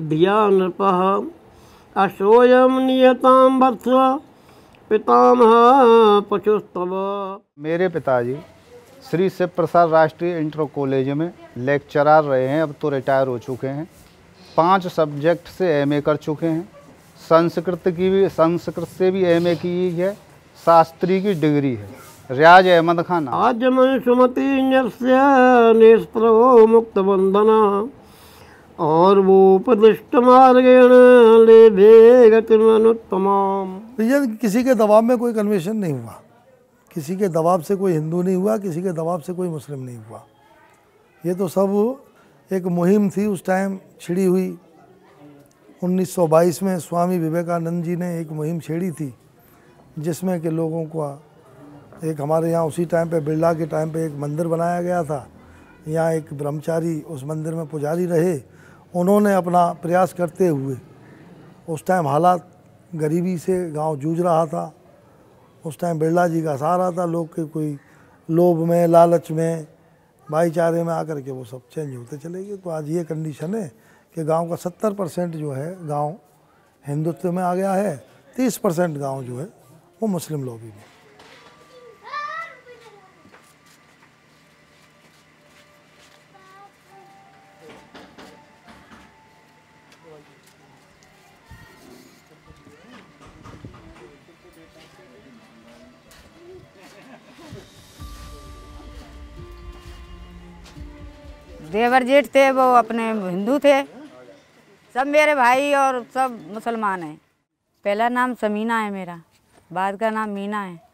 ध्यानपः अशोयम नियताम वत्स पितामह पशुस्तव मेरे पिताजी श्री शिव प्रसाद राष्ट्रीय इंटर कॉलेज में लेक्चरर रहे हैं अब तो रिटायर हो चुके हैं पाँच सब्जेक्ट से एमए कर चुके हैं। संस्कृत की भी संस्कृत से भी एमए की है। शास्त्री की डिग्री है। रियाज अहमद खान। आज मैं सुमति मुक्त बंधना और वो उपदिष्ट मार्गेण ले किसी के दबाव में कोई कन्वेशन नहीं हुआ। किसी के दबाव से कोई हिंदू नहीं हुआ किसी के दबाव से कोई मुस्लिम नहीं हुआ। ये तो सब एक मुहिम थी उस टाइम, छिड़ी हुई। 1922 में स्वामी विवेकानंद जी ने एक मुहिम छेड़ी थी, जिसमें कि लोगों को एक हमारे यहाँ उसी टाइम पे, बिरला के टाइम पे एक मंदिर बनाया गया था। यहाँ एक ब्रह्मचारी उस मंदिर में पुजारी रहे। उन्होंने अपना प्रयास करते हुए, उस टाइम हालात गरीबी से गाँव जूझ रहा था। उस टाइम बिरला जी का सहारा था, लोग के कोई लोभ में, लालच में भाईचारे में आकर के वो सब चेंज होते चले गए। तो आज ये कंडीशन है कि गाँव का सत्तर परसेंट जो है गाँव हिंदुत्व में आ गया है, तीस परसेंट गाँव जो है वो मुस्लिम लोग में। देवर जेठ थे, वो अपने हिंदू थे। सब मेरे भाई और सब मुसलमान हैं। पहला नाम समीना है मेरा, बाद का नाम मीना है।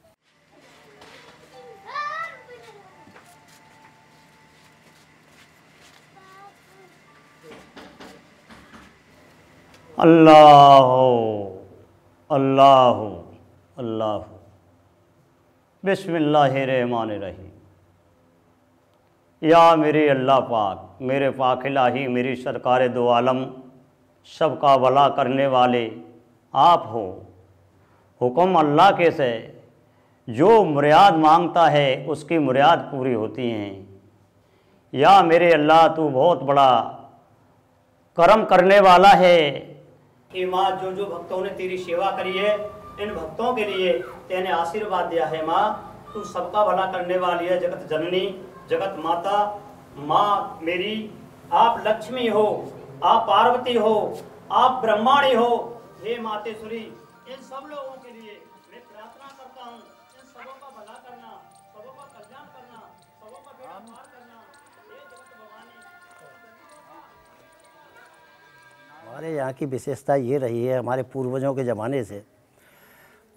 अल्लाह अल्लाह अल्लाह। बिस्मिल्लाहिर्रहमानिर्रहीम। या मेरे अल्लाह पाक, मेरे पाक इलाही, मेरी सरकार दो आलम, सबका भला करने वाले आप हो। हुक्म अल्लाह के से, जो मुराद माँगता है उसकी मुराद पूरी होती हैं। या मेरे अल्लाह, तू बहुत बड़ा कर्म करने वाला है। कि माँ जो जो भक्तों ने तेरी सेवा करी है, इन भक्तों के लिए तेने आशीर्वाद दिया है माँ। तू सबका भला करने वाली है जगत जननी जगत माता माँ मेरी। आप लक्ष्मी हो आप पार्वती हो आप ब्रह्माणी हो। हे मातेश्वरी इन सब लोगों के लिए मैं प्रार्थना करता हूँ इन सबों का भला करना सबों का कल्याण करना सबों का बेड़ा पार करना। हे जगत भवानी हमारे यहाँ की विशेषता ये रही है हमारे पूर्वजों के ज़माने से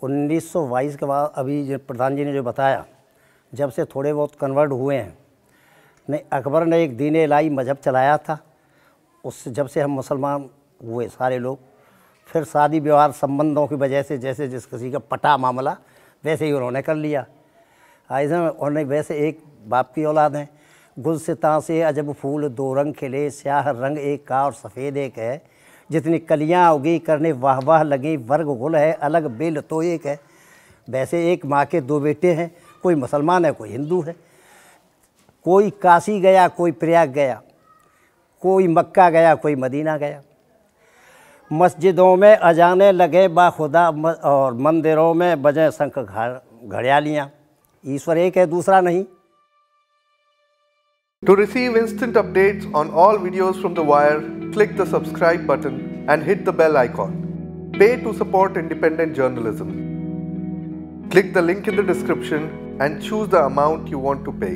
1922 के बाद अभी जो प्रधान जी ने जो बताया, जब से थोड़े बहुत कन्वर्ट हुए हैं ने अकबर ने एक दीन लाई मज़हब चलाया था। उससे जब से हम मुसलमान हुए सारे लोग, फिर शादी व्यवहार संबंधों की वजह से जैसे जिस किसी का पटा मामला, वैसे ही उन्होंने कर लिया। ऐसे उन्होंने वैसे एक बाप की औलाद हैं। गुल से से अजब फूल, दो रंग खिले, स्याह रंग एक का और सफ़ेद एक है। जितनी कलियाँ उगी करने वाह वाह लगी वर्ग गुल है अलग बेल तो एक है। वैसे एक माँ के दो बेटे हैं कोई मुसलमान है कोई हिंदू है। कोई काशी गया कोई प्रयाग गया। कोई मक्का गया कोई मदीना गया। मस्जिदों में अजाने लगे बा खुदा और मंदिरों में बजे शंख घड़ियालियाँ। ईश्वर एक है दूसरा नहीं। To receive instant updates on all videos from The Wire, click the subscribe button and hit the bell icon. Pay to support independent journalism. Click the link in the description and choose the amount you want to pay.